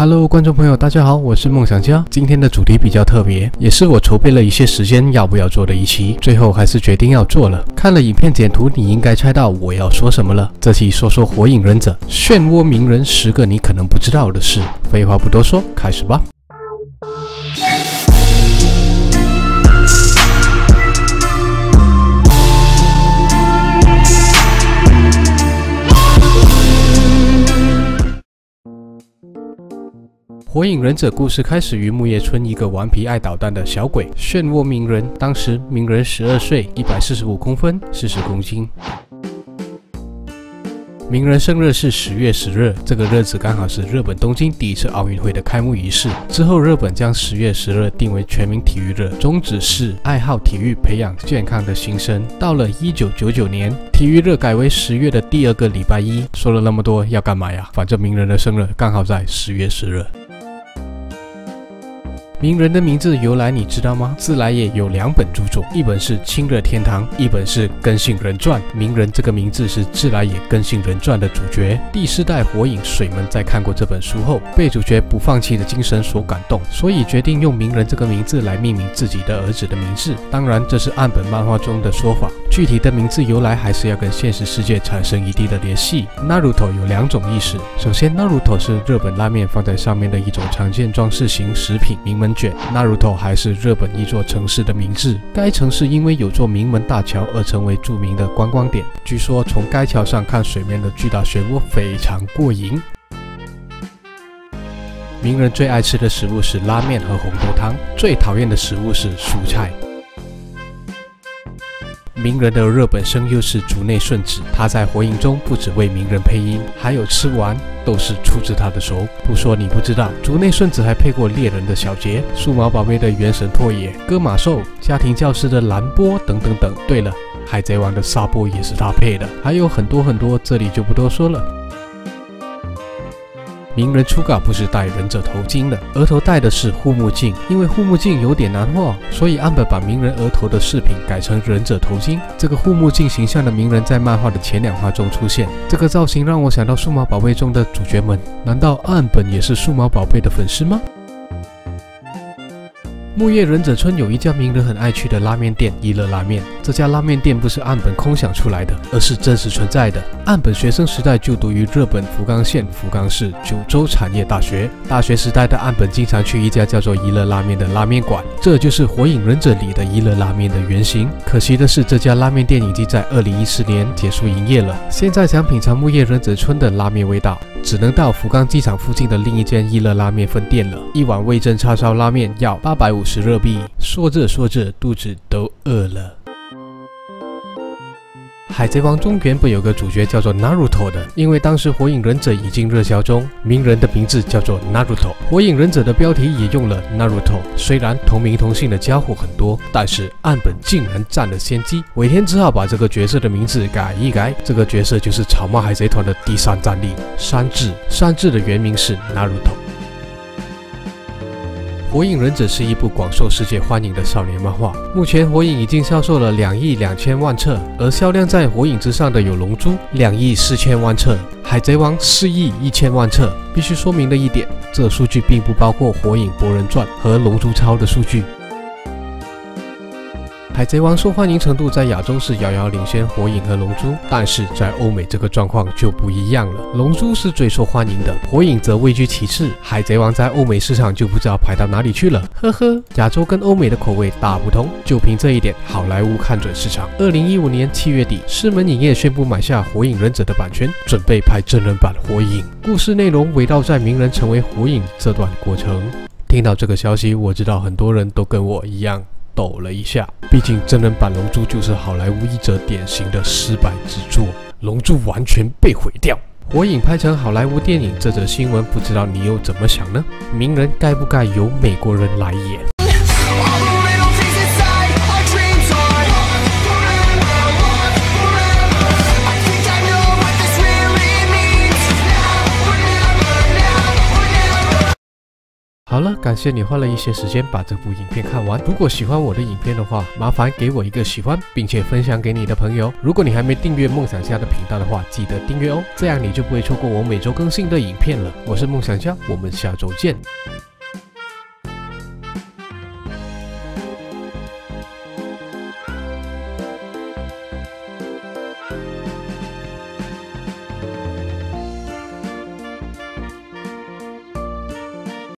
Hello，观众朋友，大家好，我是梦想家。今天的主题比较特别，也是我筹备了一些时间要不要做的一期，最后还是决定要做了。看了影片简图，你应该猜到我要说什么了。这期说说火影忍者，漩涡鸣人十个你可能不知道的事。废话不多说，开始吧。火影忍者故事开始于木叶村一个顽皮爱捣蛋的小鬼漩涡鸣人。当时鸣人十二岁，一百四十五公分，四十公斤。鸣人生日是十月十日，这个日子刚好是日本东京第一次奥运会的开幕仪式。之后，日本将十月十日定为全民体育日，宗旨是爱好体育，培养健康的新生。到了一九九九年，体育日改为十月的第二个礼拜一。说了那么多，要干嘛呀？反正鸣人的生日刚好在十月十日。鸣人的名字由来你知道吗？自来也有两本著作，一本是《清热天堂》，一本是《根性人传》。鸣人这个名字是自来也《根性人传》的主角。第四代火影水门在看过这本书后，被主角不放弃的精神所感动，所以决定用鸣人这个名字来命名自己的儿子的名字。当然，这是岸本漫画中的说法，具体的名字由来还是要跟现实世界产生一定的联系。Naruto 有两种意思，首先，Naruto 是日本拉面放在上面的一种常见装饰型食品，名门。卷 Naruto 还是日本一座城市的名字，该城市因为有座名门大桥而成为著名的观光点。据说从该桥上看水面的巨大漩涡非常过瘾。名人最爱吃的食物是拉面和红豆汤，最讨厌的食物是蔬菜。鸣人的日本声优是竹内顺子，他在火影中不止为鸣人配音，还有吃完都是出自他的手。不说你不知道，竹内顺子还配过猎人的小杰、数码宝贝的原神拓野、戈马兽、家庭教师的蓝波等等等。对了，海贼王的沙波也是他配的，还有很多很多，这里就不多说了。鸣人初稿不是戴忍者头巾的，额头戴的是护目镜。因为护目镜有点难画，所以岸本把鸣人额头的饰品改成忍者头巾。这个护目镜形象的鸣人在漫画的前两话中出现，这个造型让我想到数码宝贝中的主角们。难道岸本也是数码宝贝的粉丝吗？木叶忍者村有一家鸣人很爱去的拉面店——一乐拉面。这家拉面店不是岸本空想出来的，而是真实存在的。岸本学生时代就读于日本福冈县福冈市九州产业大学。大学时代的岸本经常去一家叫做一乐拉面的拉面馆，这就是《火影忍者》里的一乐拉面的原型。可惜的是，这家拉面店已经在二零一四年结束营业了。现在想品尝木叶忍者村的拉面味道，只能到福冈机场附近的另一间一乐拉面分店了。一碗味噌叉烧拉面要八百五十。日币，说着说着，肚子都饿了。海贼王中原本有个主角叫做 Naruto 的，因为当时火影忍者已经热销中，鸣人的名字叫做 Naruto，火影忍者的标题也用了 Naruto。虽然同名同姓的家伙很多，但是岸本竟然占了先机，尾田只好把这个角色的名字改一改。这个角色就是草帽海贼团的第三战力山治，山治的原名是 Naruto。《火影忍者》是一部广受世界欢迎的少年漫画。目前，《火影》已经销售了两亿两千万册，而销量在《火影》之上的有《龙珠》两亿四千万册，《海贼王》四亿一千万册。必须说明的一点，这数据并不包括《火影博人传》和《龙珠超》的数据。海贼王受欢迎程度在亚洲是遥遥领先火影和龙珠，但是在欧美这个状况就不一样了。龙珠是最受欢迎的，火影则位居其次。海贼王在欧美市场就不知道排到哪里去了。呵呵，亚洲跟欧美的口味大不同，就凭这一点，好莱坞看准市场。二零一五年七月底，狮门影业宣布买下火影忍者的版权，准备拍真人版火影。故事内容围绕在鸣人成为火影这段过程。听到这个消息，我知道很多人都跟我一样。抖了一下，毕竟真人版《龙珠》就是好莱坞一则典型的失败之作，《龙珠》完全被毁掉。火影拍成好莱坞电影，这则新闻不知道你又怎么想呢？名人该不该由美国人来演？好了，感谢你花了一些时间把这部影片看完。如果喜欢我的影片的话，麻烦给我一个喜欢，并且分享给你的朋友。如果你还没订阅梦想家的频道的话，记得订阅哦，这样你就不会错过我每周更新的影片了。我是梦想家，我们下周见。